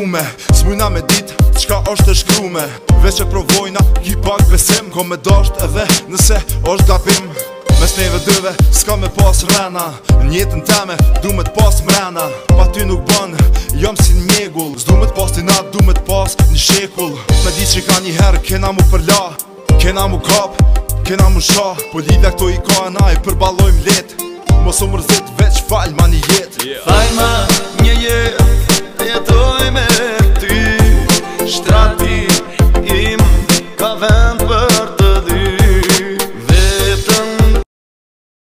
shkrume S'mujna me dit, qka është të shkrume Veq e provojna, ki pak besim Ko me dasht edhe nëse është gapim Mes neve dyve, s'ka me pas rrena Në jetën teme, du me t'pas mrena Pa ty nuk ban, jam si mjegull S'du me t'pas t'i nat, du me t'pas një shekull Me di që ka një herë, kena mu përla Kena mu kap, kena mu sha Po lidhja këto i ka na, i përbalojmë let Mos u mërzit, veç falj ma një jet yeah. Falj ma një jet